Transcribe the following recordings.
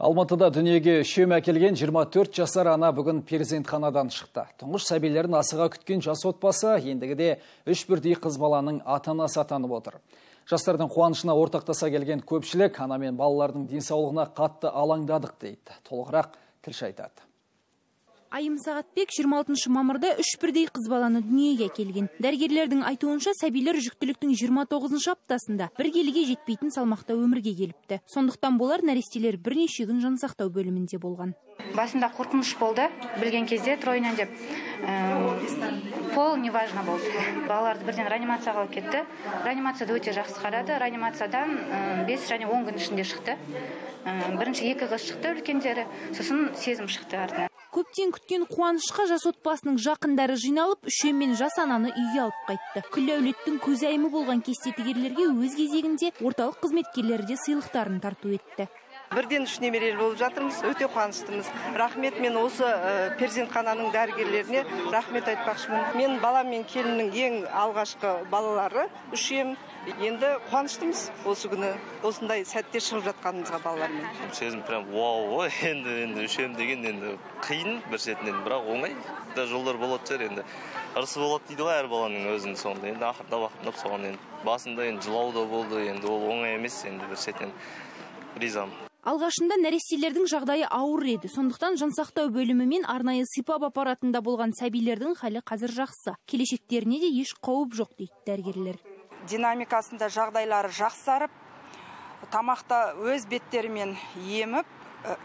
Алматыда дүниеге үшем әкелген 24 жасар ана бүгін перзентханадан шықты. Тұңғыш сәбилерін асыға күткен жас отбасы ендігіде үш бірдей қыз баланың ата-анасы атанып отыр. Жастардың қуанышына ортақтаса келген көпшілік ана мен балалардың денсаулығына қатты алаңдадық дейді. Толығырақ тілші айтады. Айым Сағатбек 26 мамырда үш бірдей қыз баланы дүниеге келген. Дәргерлердің айтуынша сәбилер жүктіліктің 29 аптасында бір келіге жетпейтін салмақта өмірге келіпті. Сондықтан болар нәрестелер бірнеше күн жансақтау бөлімінде болған. Басында қорқыныш болды, білген кезде тройна деп. Пол неважно болды. Балаларды бірден реанимацияға алып кетті. Реанимацияда өте жақсы қарады. Реанимациядан 5 және 10 күн ішінде шықты. Бірінші екі қыз шықты үлкендері, сосын сезім шықты артынан көптен күткен қуанышқа жас отбасының жақындары жиналып үшеммен жас ананы үйге алып қайтты. Күллі әулеттің көзайымы болған кестетігерлерге өз кезегінде орталық қызметкерлері де сыйлықтарын тарту етті. Бірден үш немерелі болып жатырмыз. Өте қуаныштымыз. Рахмет мен осы ә, перзентхананың дәрігерлеріне рахмет айтпақшымын. Мен балам мен келіннің ең алғашқы балалары үшем. Енді қуаныштымыз осы күні осындай сәтте шығып жатқанымызға балалармен сезім прям вау ғой енді енді үшем деген енді қиын бір сетінен бірақ оңай да жолдар болатын шығар енді. Ырысы болады дейді ғой әр баланың өзінің соңында енді ақырындап ақырындап соған енді басында енді жылау да болды енді ол оңай емес енді бір сетінен ризамын. Алғашында нәрестелердің жағдайы ауыр еді. Сондықтан жансақтау бөлімі мен арнайы сипап аппаратында болған сәбилердің халі қазір жақсы. Келешектеріне де еш қауіп жоқ дейді дәрігерлер. Динамикасында жағдайлары жақсарып тамақта өз беттерімен еміп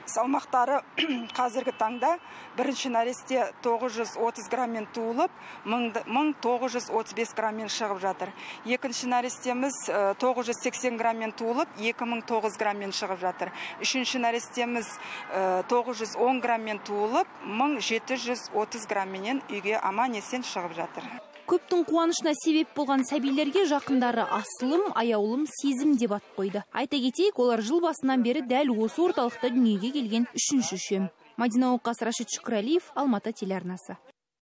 салмақтары қазіргі таңда бірінші нәресте 930 граммен туылып 1935 граммен шығып жатыр. Екінші нәрестеміз 980 э, граммен туылып 2009 граммен шығып жатыр. Үшінші нәрестеміз 910 э, граммен туылып 1730 грамменен үйге аман есен шығып жатыр. Көптің қуанышына себеп болған сәбилерге жақындары асылым аяулым сезім деп ат қойды айта кетейік олар жыл басынан бері дәл осы орталықта дүниеге келген үшінші үшем. Мадина оқас рашид шүкірәлиев алматы телеарнасы.